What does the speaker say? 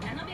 Panowie